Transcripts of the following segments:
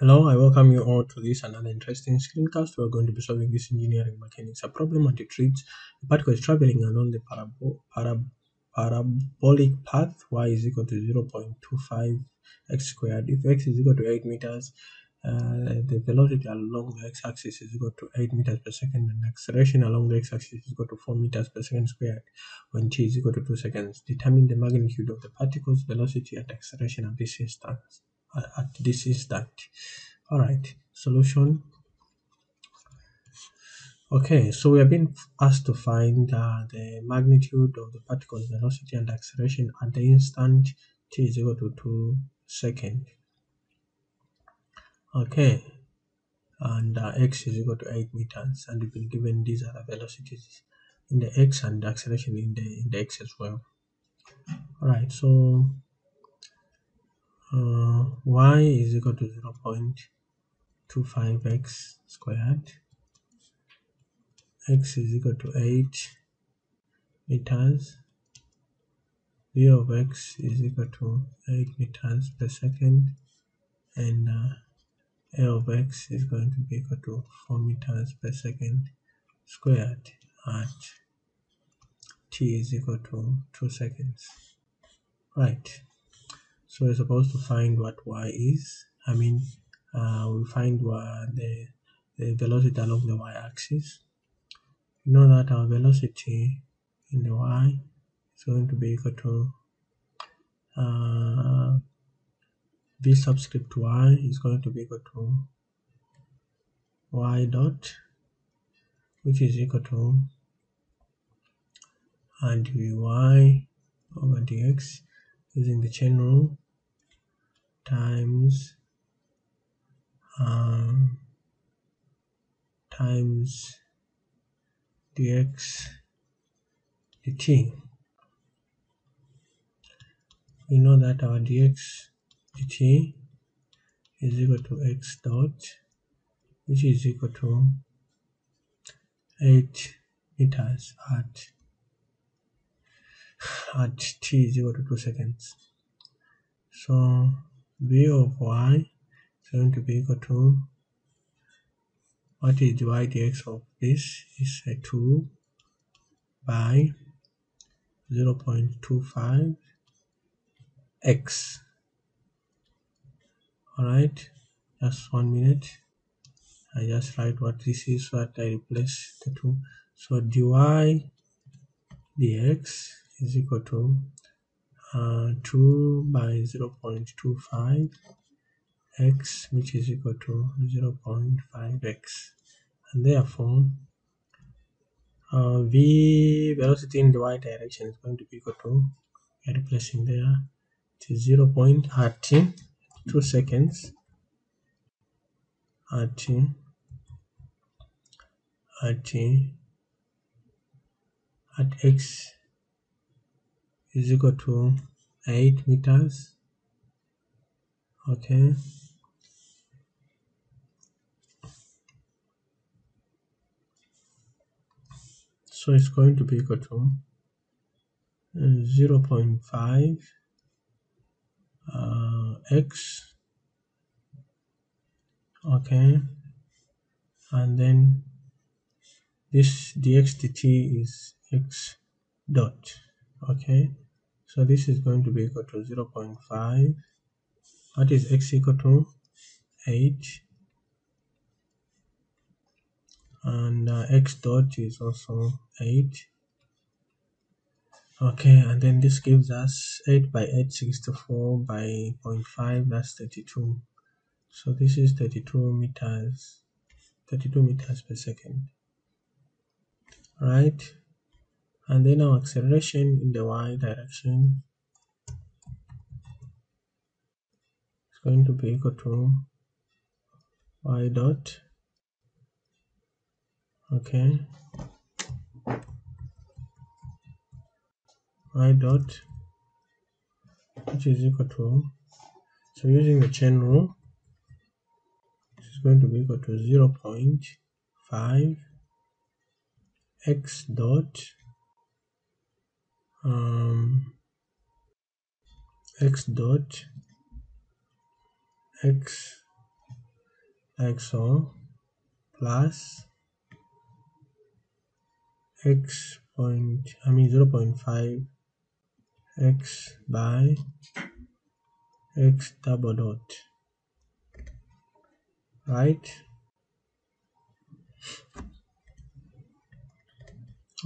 Hello, I welcome you all to this another interesting screencast. We're going to be solving this engineering mechanics. A problem and it reads the particle is traveling along the parabo para parabolic path y is equal to 0.25 x squared. If x is equal to 8 meters, uh, the velocity along the x-axis is equal to 8 meters per second and acceleration along the x-axis is equal to 4 meters per second squared when t is equal to 2 seconds. Determine the magnitude of the particle's velocity and acceleration at this instance at this instant all right. Solution. Okay. So we have been asked to find uh, the magnitude of the particle's velocity and acceleration at the instant t is equal to 2 seconds okay. And uh, x is equal to 8 meters. And we've been given these are the velocities in the x and the acceleration in the in the x as well. All right. So uh, y is equal to 0 0.25x squared. X is equal to 8 meters. V of x is equal to 8 meters per second. And uh, a of x is going to be equal to 4 meters per second squared at t is equal to 2 seconds. Right so we're supposed to find what y is. I mean, uh, we find what the, the velocity along the y-axis. We know that our velocity in the y is going to be equal to uh, v subscript y is going to be equal to y dot which is equal to and dy over dx using the chain rule times um, times dx dt. We know that our dx dt is equal to x dot which is equal to 8 meters at at t is equal to 2 seconds. So v of y is going to be equal to what is y dx of this is a 2 by 0 0.25 x. Alright just one minute. I just write what this is what I replace the 2 so dy dx is equal to uh, 2 by 0 0.25 x which is equal to 0 0.5x and therefore uh, v velocity in the y direction is going to be equal to replacing there to 0 0.13 2 seconds at at at x is equal to 8 meters? Okay. So it's going to be equal to uh, 0 0.5 uh, x. Okay. And then this dx dt is x dot okay so this is going to be equal to 0 0.5 what is x equal to 8 and uh, x dot is also 8 okay and then this gives us 8 by 8 64 by 0.5 that's 32 so this is 32 meters 32 meters per second. Right and then our acceleration in the y direction is going to be equal to y dot. Okay. Y dot which is equal to so using the chain rule this is going to be equal to 0 0.5 x dot um, x dot x so plus x point I mean 0 0.5 x by x double dot. Right?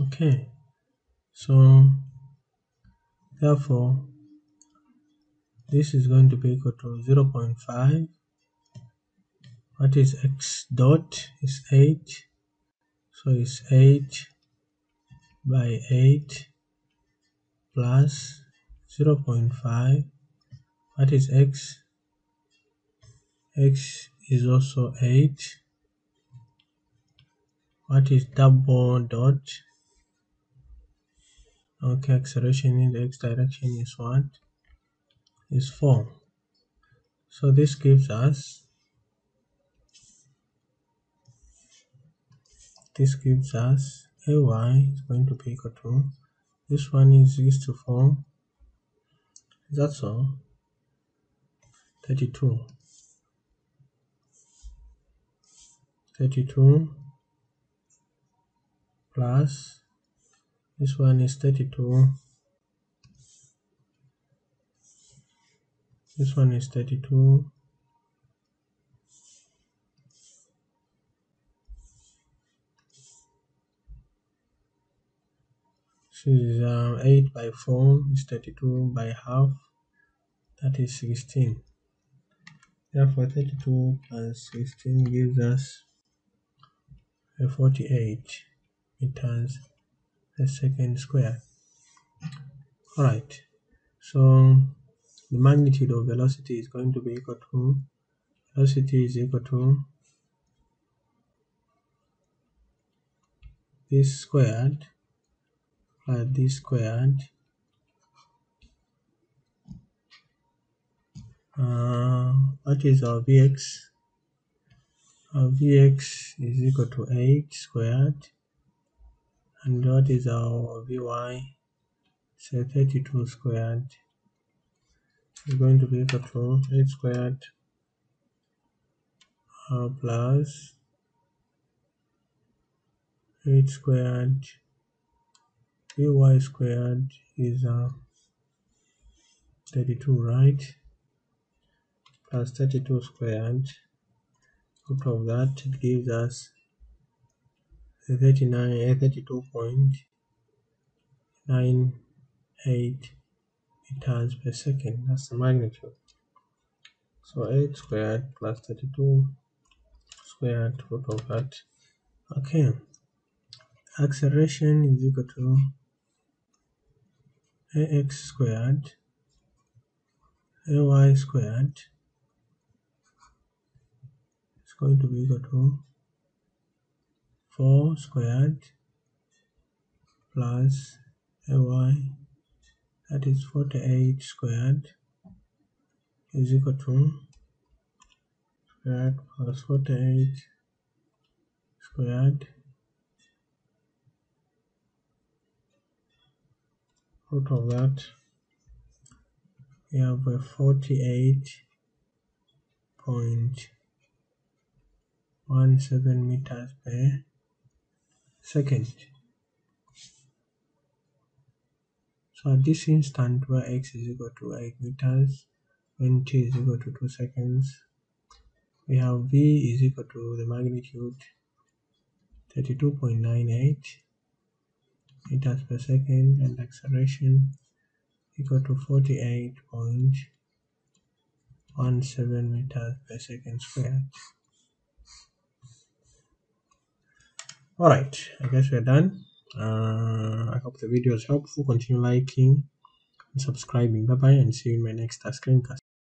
Okay. So therefore this is going to be equal to 0 0.5 what is x dot is 8 so it's 8 by 8 plus 0 0.5 what is x? X is also 8 what is double dot okay acceleration in the x direction is what is 4 so this gives us this gives us ay is going to be equal to this one is used to 4 that's all. 32 32 plus this one is 32 this one is 32 so is um, 8 by 4 is 32 by half. That is 16 therefore 32 plus 16 gives us a 48 meters per second square. All right so the magnitude of velocity is going to be equal to velocity is equal to this squared plus this squared uh, what is our vx our vx is equal to 8 squared and what is our vy so 32 squared is going to be equal to 8 squared uh, plus 8 squared vy squared is uh, 32 right? Plus 32 squared out of that it gives us 39 32.98 meters per second. That's the magnitude. So 8 squared plus 32 squared root of that. Okay. Acceleration is equal to ax squared ay squared. Is going to be equal to 4 squared plus ay that is 48 squared is equal to squared plus 48 squared root of that. We have a 48.17 meters per second so at this instant where x is equal to 8 meters when t is equal to 2 seconds we have v is equal to the magnitude 32.98 meters per second and acceleration equal to 48.17 meters per second squared. Alright, I guess we're done. Uh, I hope the video is helpful. Continue liking and subscribing. Bye bye and see you in my next screencast.